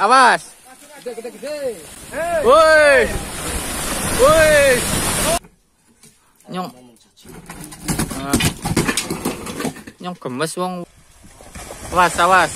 awas. Woi. Woi. Nyong. Ah. Nyong gemes wong. Awas, awas.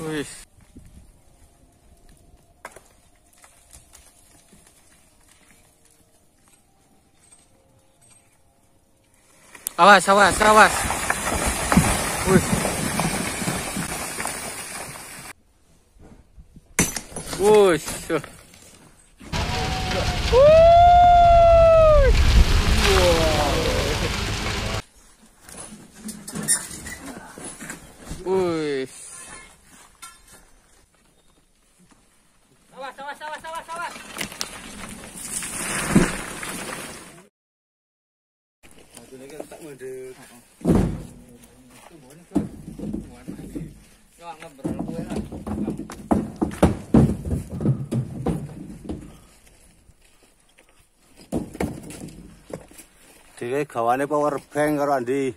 Wih. Awas, awas, awas. Wih. Wush. Awas, Gawane power bank karo Andi.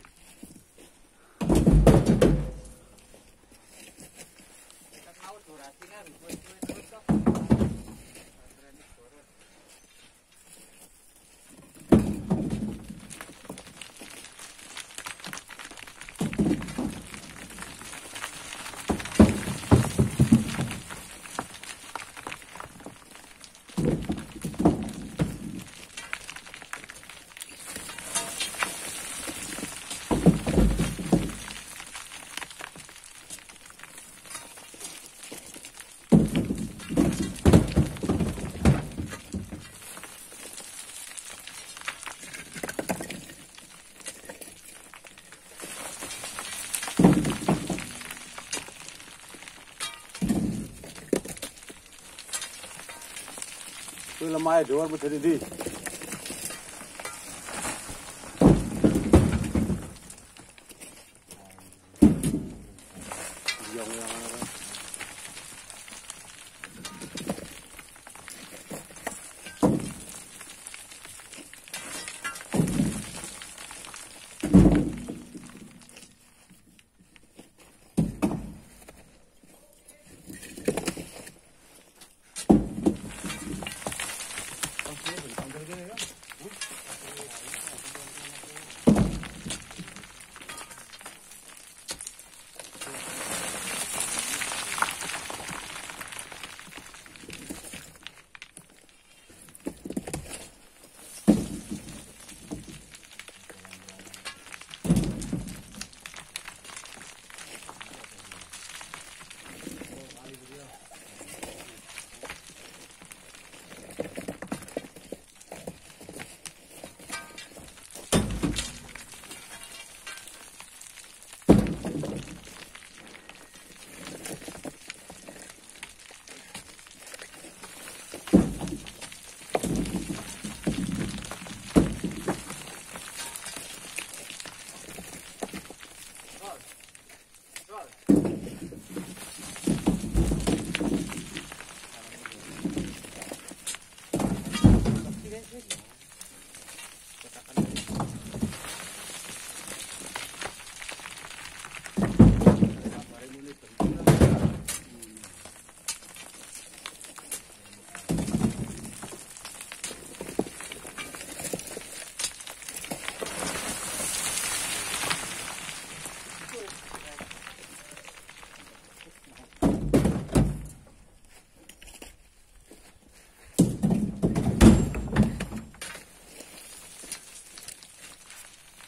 माया ज़ोर में थी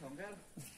好，唔。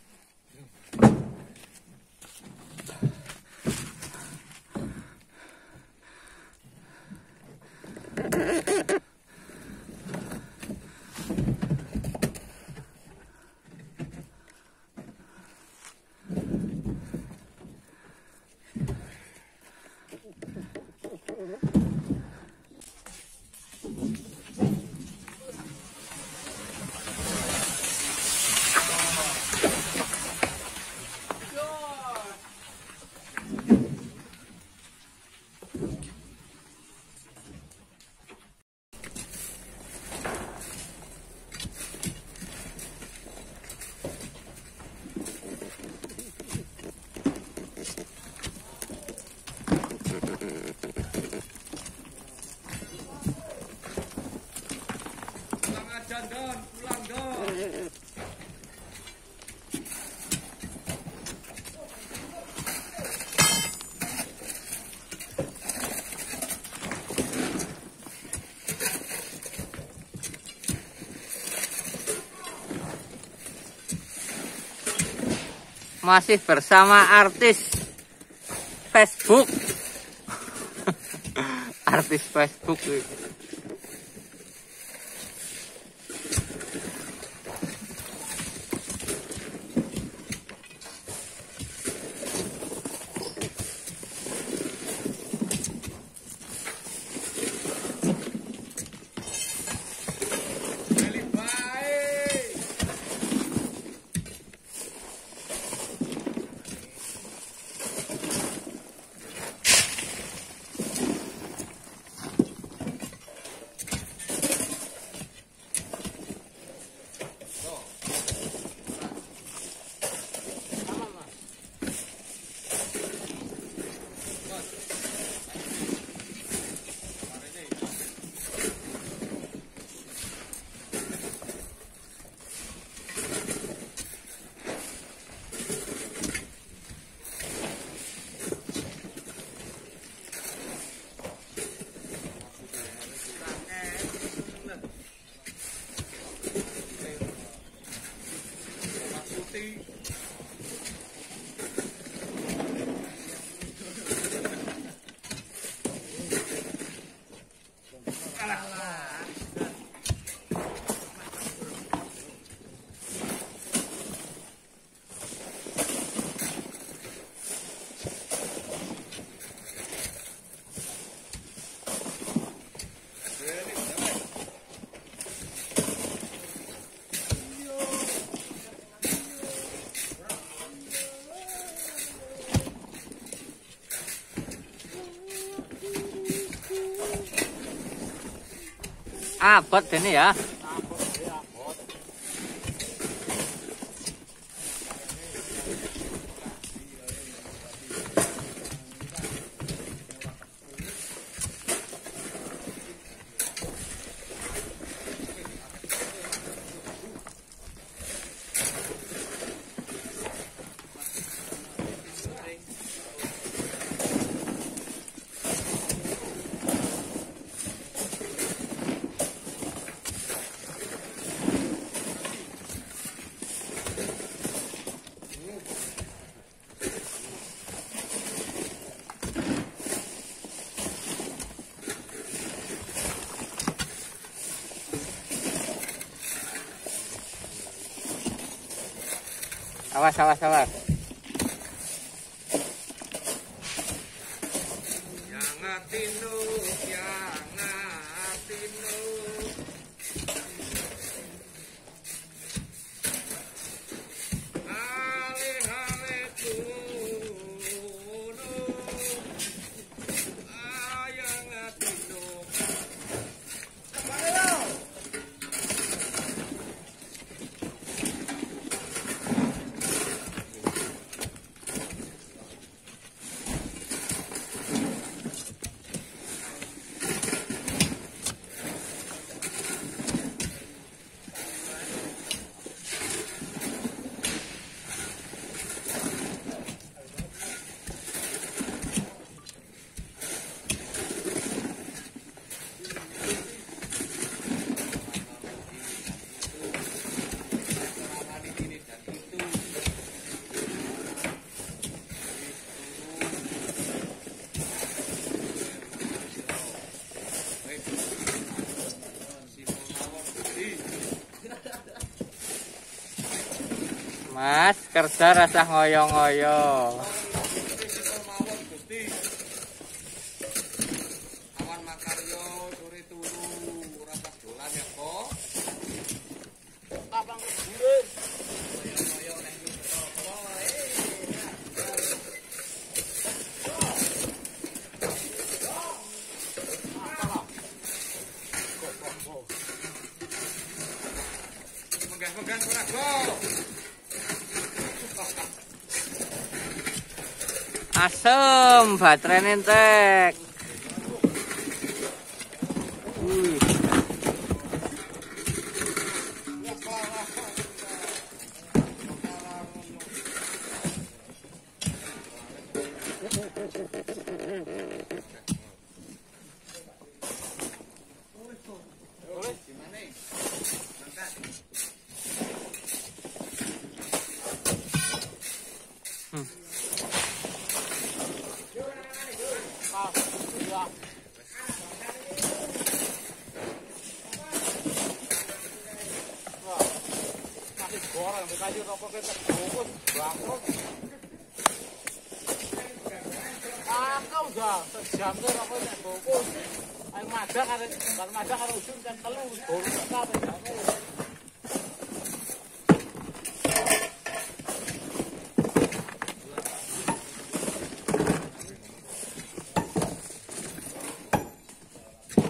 Masih bersama artis Facebook. Artis Facebook abot ini ya awas awas awas Yang tinu, yang Kerja rasa ngoyo-ngoyo. Asem, baterai entek. Goreng, dikasih rokok kita bungkus, bangkrut. Akau udah sejam tuh rokoknya bungkus. Ayo madak ada, kalau madak ada ujung kan telu, apa jamnya.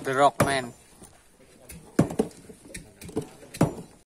The Rockman.